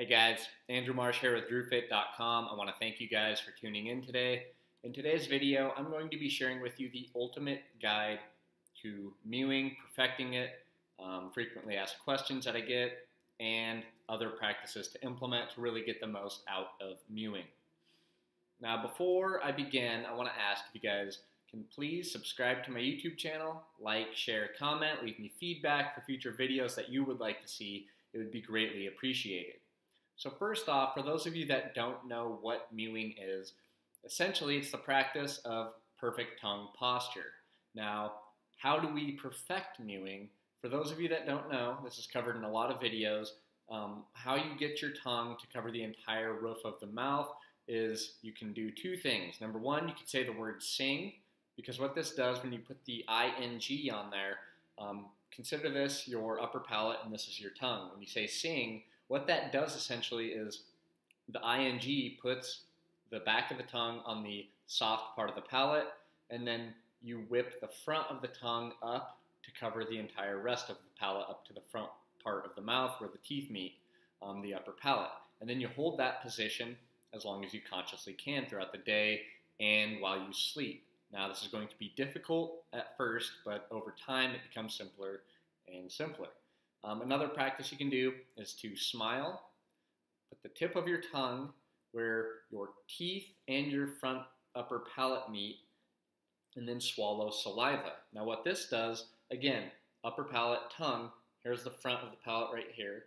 Hey guys, Andrew Marsh here with DrueFit.com. I want to thank you guys for tuning in today. In today's video, I'm going to be sharing with you the ultimate guide to mewing, perfecting it, um, frequently asked questions that I get, and other practices to implement to really get the most out of mewing. Now, before I begin, I want to ask if you guys can please subscribe to my YouTube channel, like, share, comment, leave me feedback for future videos that you would like to see. It would be greatly appreciated. So first off, for those of you that don't know what mewing is, essentially it's the practice of perfect tongue posture. Now, how do we perfect mewing? For those of you that don't know, this is covered in a lot of videos, um, how you get your tongue to cover the entire roof of the mouth is you can do two things. Number one, you can say the word sing, because what this does when you put the ing on there, um, consider this your upper palate and this is your tongue. When you say sing, what that does essentially is the ing puts the back of the tongue on the soft part of the palate, and then you whip the front of the tongue up to cover the entire rest of the palate up to the front part of the mouth where the teeth meet, on the upper palate. And then you hold that position as long as you consciously can throughout the day and while you sleep. Now, this is going to be difficult at first, but over time it becomes simpler and simpler. Um, another practice you can do is to smile, put the tip of your tongue where your teeth and your front upper palate meet, and then swallow saliva. Now, what this does, again, upper palate, tongue, here's the front of the palate right here.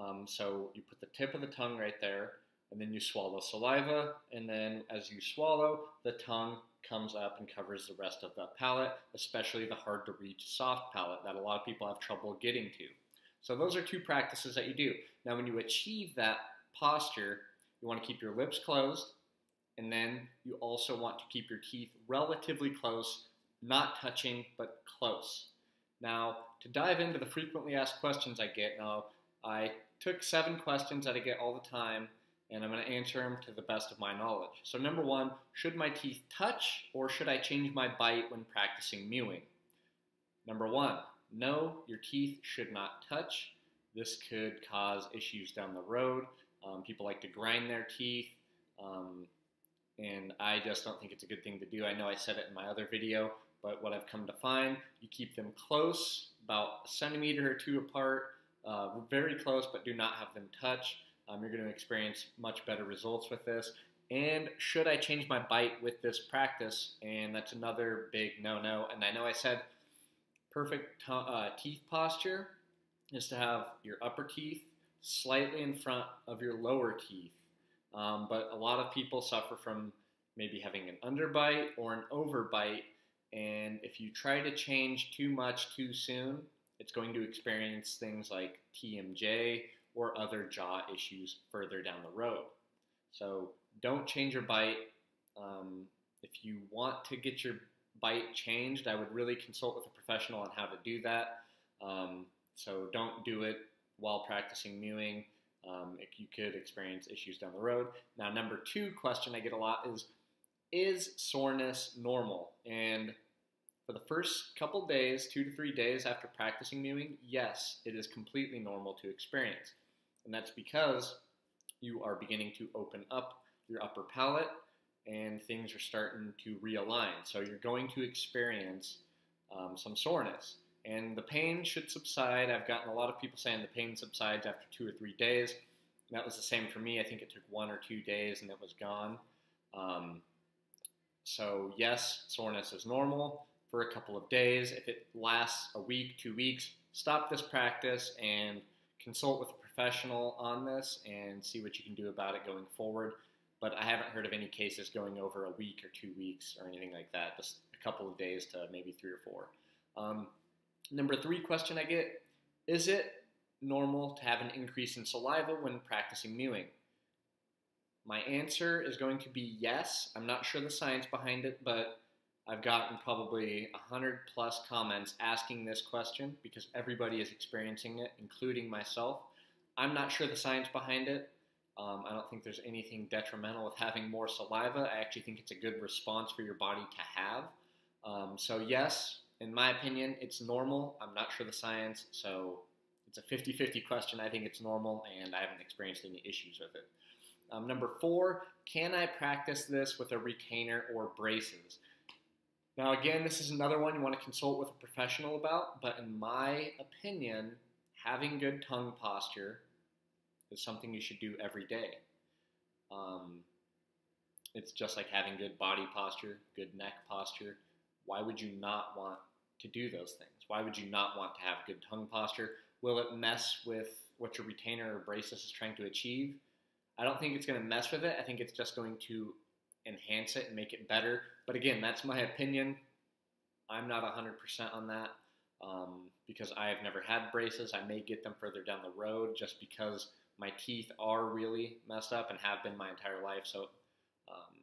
Um, so you put the tip of the tongue right there, and then you swallow saliva, and then as you swallow, the tongue comes up and covers the rest of the palate, especially the hard to reach soft palate that a lot of people have trouble getting to. So those are two practices that you do. Now when you achieve that posture, you want to keep your lips closed, and then you also want to keep your teeth relatively close, not touching, but close. Now, to dive into the frequently asked questions I get, now I took seven questions that I get all the time, and I'm going to answer them to the best of my knowledge. So, number one, should my teeth touch or should I change my bite when practicing mewing? Number one, no, your teeth should not touch. This could cause issues down the road. Um, people like to grind their teeth, um, and I just don't think it's a good thing to do. I know I said it in my other video, but what I've come to find, you keep them close, about a centimeter or two apart, uh, very close, but do not have them touch. Um, you're going to experience much better results with this. And should I change my bite with this practice? And that's another big no no. And I know I said perfect uh, teeth posture is to have your upper teeth slightly in front of your lower teeth. Um, but a lot of people suffer from maybe having an underbite or an overbite. And if you try to change too much too soon, it's going to experience things like TMJ or other jaw issues further down the road. So don't change your bite. Um, if you want to get your bite changed, I would really consult with a professional on how to do that. Um, so don't do it while practicing mewing. Um, you could experience issues down the road. Now, number two question I get a lot is Is soreness normal? And for the first couple days, two to three days after practicing mewing, yes, it is completely normal to experience. And that's because you are beginning to open up your upper palate and things are starting to realign. So you're going to experience um, some soreness. And the pain should subside. I've gotten a lot of people saying the pain subsides after two or three days. And that was the same for me. I think it took one or two days and it was gone. Um, so, yes, soreness is normal for a couple of days. If it lasts a week, two weeks, stop this practice and consult with a professional on this and see what you can do about it going forward. But I haven't heard of any cases going over a week or two weeks or anything like that, just a couple of days to maybe three or four. Um, number three question I get Is it normal to have an increase in saliva when practicing mewing? My answer is going to be yes. I'm not sure the science behind it, but I've gotten probably 100 plus comments asking this question because everybody is experiencing it, including myself. I'm not sure the science behind it. Um, I don't think there's anything detrimental with having more saliva. I actually think it's a good response for your body to have. Um, so, yes, in my opinion, it's normal. I'm not sure the science, so it's a 50-50 question. I think it's normal, and I haven't experienced any issues with it. Um, number four, can I practice this with a retainer or braces? Now, again, this is another one you want to consult with a professional about, but in my opinion, having good tongue posture is something you should do every day. Um, it's just like having good body posture, good neck posture. Why would you not want to do those things? Why would you not want to have good tongue posture? Will it mess with what your retainer or braces is trying to achieve? I don't think it's going to mess with it. I think it's just going to enhance it and make it better. But again, that's my opinion. I'm not 100% on that um, because I have never had braces. I may get them further down the road just because my teeth are really messed up and have been my entire life. So um,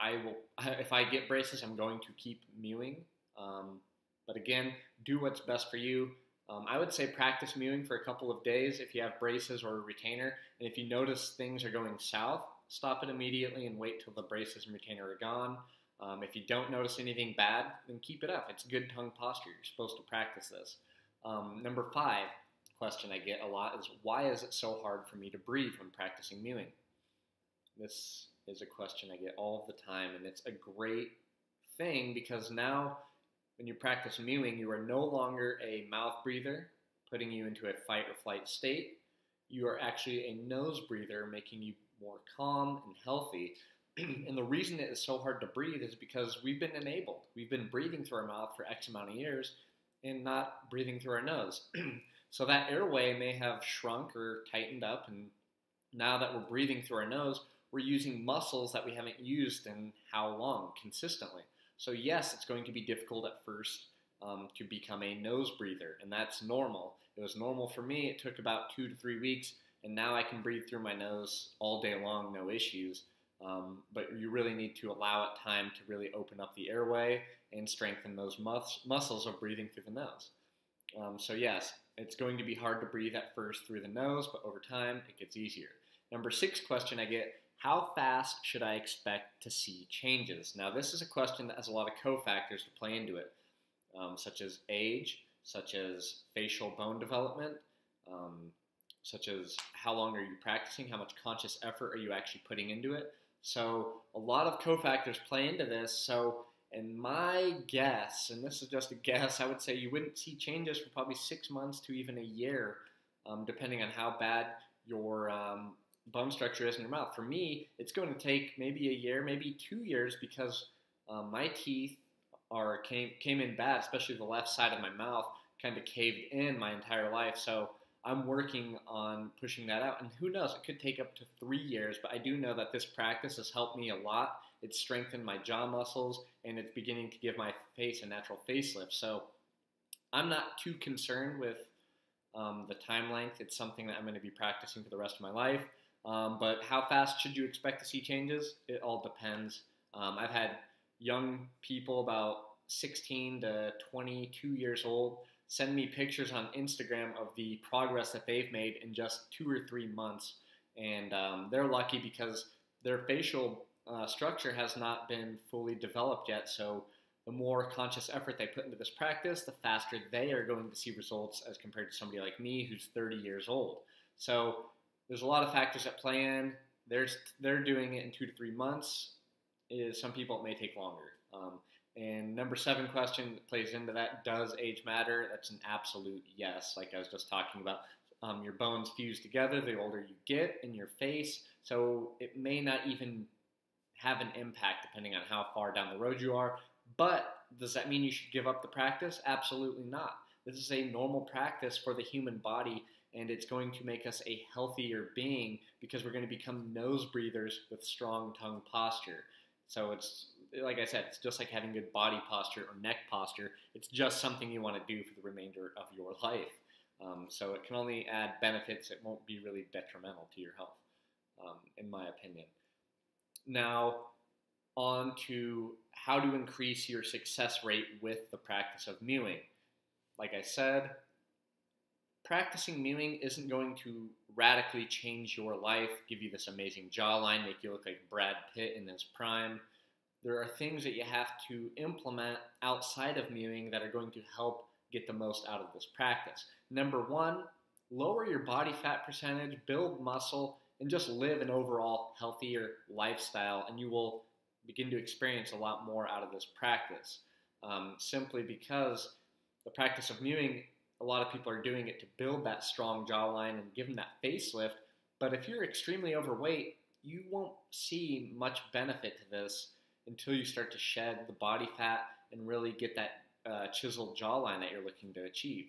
I will, if I get braces, I'm going to keep mewing. Um, but again, do what's best for you. Um, I would say practice mewing for a couple of days if you have braces or a retainer. And if you notice things are going south, stop it immediately and wait till the braces and retainer are gone. Um, if you don't notice anything bad, then keep it up. It's good tongue posture. You're supposed to practice this. Um, number five question I get a lot is why is it so hard for me to breathe when practicing mewing? This is a question I get all the time, and it's a great thing because now when you practice mewing, you are no longer a mouth breather, putting you into a fight or flight state. You are actually a nose breather, making you more calm and healthy. and the reason it is so hard to breathe is because we've been enabled. We've been breathing through our mouth for X amount of years and not breathing through our nose. so that airway may have shrunk or tightened up, and now that we're breathing through our nose, we're using muscles that we haven't used in how long consistently. So, yes, it's going to be difficult at first um, to become a nose breather, and that's normal. It was normal for me. It took about two to three weeks, and now I can breathe through my nose all day long, no issues. Um, but you really need to allow it time to really open up the airway and strengthen those mus- muscles of breathing through the nose. Um, so, yes, it's going to be hard to breathe at first through the nose, but over time it gets easier. Number six question I get how fast should I expect to see changes? Now, this is a question that has a lot of cofactors to play into it, um, such as age, such as facial bone development, um, such as how long are you practicing, how much conscious effort are you actually putting into it. So, a lot of cofactors play into this. So, in my guess, and this is just a guess, I would say you wouldn't see changes for probably six months to even a year, um, depending on how bad your um, bone structure is in your mouth. For me, it's going to take maybe a year, maybe two years, because um, my teeth are came came in bad, especially the left side of my mouth, kind of caved in my entire life. So I'm working on pushing that out, and who knows, it could take up to three years. But I do know that this practice has helped me a lot. It's strengthened my jaw muscles, and it's beginning to give my face a natural facelift. So I'm not too concerned with um, the time length. It's something that I'm going to be practicing for the rest of my life. Um, but how fast should you expect to see changes? It all depends. Um, I've had young people about 16 to 22 years old send me pictures on Instagram of the progress that they've made in just two or three months. And um, they're lucky because their facial uh, structure has not been fully developed yet. So the more conscious effort they put into this practice, the faster they are going to see results as compared to somebody like me who's 30 years old. So there's a lot of factors at play in. There's they're doing it in two to three months. Is some people it may take longer. Um, and number seven question plays into that: Does age matter? That's an absolute yes. Like I was just talking about, um, your bones fuse together the older you get in your face, so it may not even have an impact depending on how far down the road you are. But does that mean you should give up the practice? Absolutely not. This is a normal practice for the human body and it's going to make us a healthier being because we're going to become nose breathers with strong tongue posture. So it's like I said, it's just like having good body posture or neck posture. It's just something you want to do for the remainder of your life. Um, so it can only add benefits. It won't be really detrimental to your health, um, in my opinion. Now, on to how to increase your success rate with the practice of mewing. Like I said, practicing mewing isn't going to radically change your life, give you this amazing jawline, make you look like Brad Pitt in his prime. There are things that you have to implement outside of mewing that are going to help get the most out of this practice. Number one, lower your body fat percentage, build muscle, and just live an overall healthier lifestyle, and you will begin to experience a lot more out of this practice. Um, simply because the practice of mewing, a lot of people are doing it to build that strong jawline and give them that facelift. But if you're extremely overweight, you won't see much benefit to this until you start to shed the body fat and really get that uh, chiseled jawline that you're looking to achieve.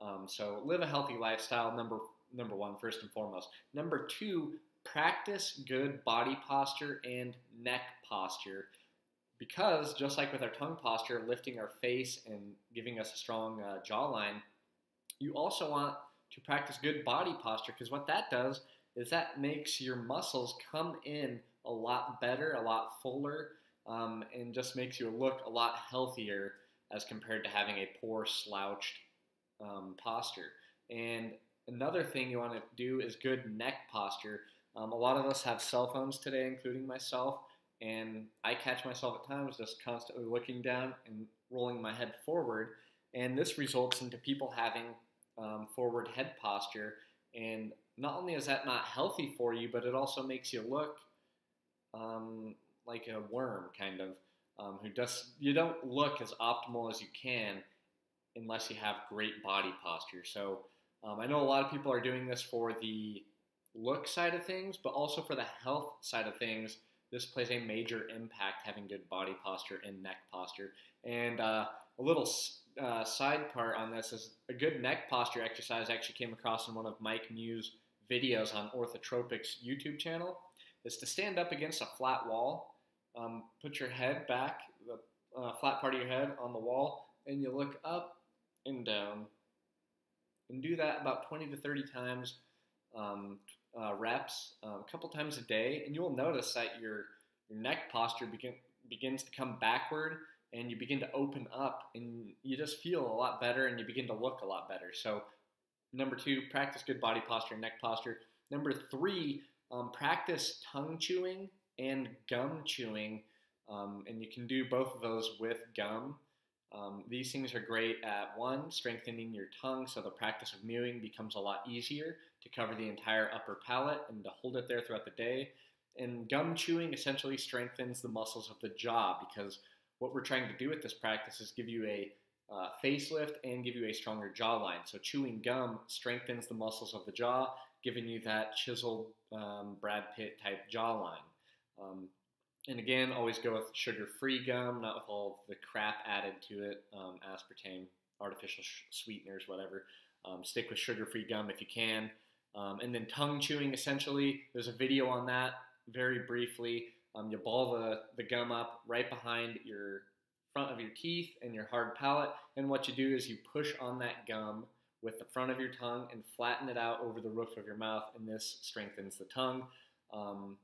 Um, so live a healthy lifestyle. Number number one, first and foremost. Number two, practice good body posture and neck posture. Because just like with our tongue posture, lifting our face and giving us a strong uh, jawline, you also want to practice good body posture because what that does is that makes your muscles come in a lot better, a lot fuller, um, and just makes you look a lot healthier as compared to having a poor slouched um, posture. And another thing you want to do is good neck posture. Um, a lot of us have cell phones today, including myself, and I catch myself at times just constantly looking down and rolling my head forward. And this results into people having um, forward head posture. And not only is that not healthy for you, but it also makes you look um, like a worm, kind of, um, who does you don't look as optimal as you can unless you have great body posture. So um, I know a lot of people are doing this for the look side of things, but also for the health side of things. This plays a major impact having good body posture and neck posture. And uh, a little uh, side part on this is a good neck posture exercise I actually came across in one of Mike Mew's videos on Orthotropics YouTube channel is to stand up against a flat wall, um, put your head back, the uh, flat part of your head on the wall, and you look up and down. And do that about 20 to 30 times um, uh, reps, uh, a couple times a day, and you'll notice that your, your neck posture begin, begins to come backward and you begin to open up and you just feel a lot better and you begin to look a lot better. So, number two, practice good body posture and neck posture. Number three, um, practice tongue chewing and gum chewing. Um, and you can do both of those with gum. Um, these things are great at one, strengthening your tongue so the practice of mewing becomes a lot easier to cover the entire upper palate and to hold it there throughout the day. And gum chewing essentially strengthens the muscles of the jaw because what we're trying to do with this practice is give you a uh, facelift and give you a stronger jawline. So chewing gum strengthens the muscles of the jaw, giving you that chiseled um, Brad Pitt type jawline. Um, and again, always go with sugar-free gum, not with all the crap added to it, um, aspartame, artificial sweeteners, whatever. Um, stick with sugar-free gum if you can. Um, and then tongue chewing, essentially, there's a video on that very briefly. Um, you ball the, the gum up right behind your front of your teeth and your hard palate. And what you do is you push on that gum with the front of your tongue and flatten it out over the roof of your mouth, and this strengthens the tongue. Um,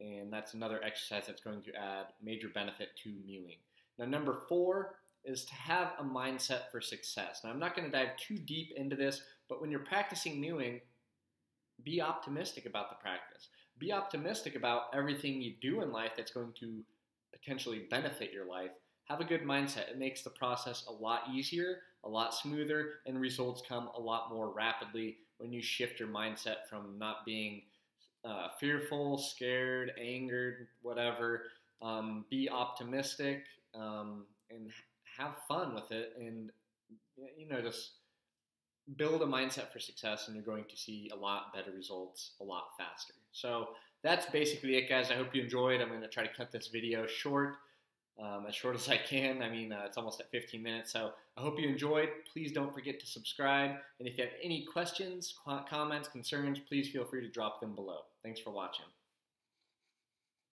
and that's another exercise that's going to add major benefit to mewing. Now, number four is to have a mindset for success. Now, I'm not going to dive too deep into this, but when you're practicing mewing, be optimistic about the practice. Be optimistic about everything you do in life that's going to potentially benefit your life. Have a good mindset. It makes the process a lot easier, a lot smoother, and results come a lot more rapidly when you shift your mindset from not being uh, fearful, scared, angered, whatever. Um, be optimistic um, and have fun with it, and you know just build a mindset for success, and you're going to see a lot better results a lot faster. So that's basically it, guys. I hope you enjoyed. I'm going to try to cut this video short. Um, as short as I can. I mean, uh, it's almost at 15 minutes. So I hope you enjoyed. Please don't forget to subscribe. And if you have any questions, comments, concerns, please feel free to drop them below. Thanks for watching.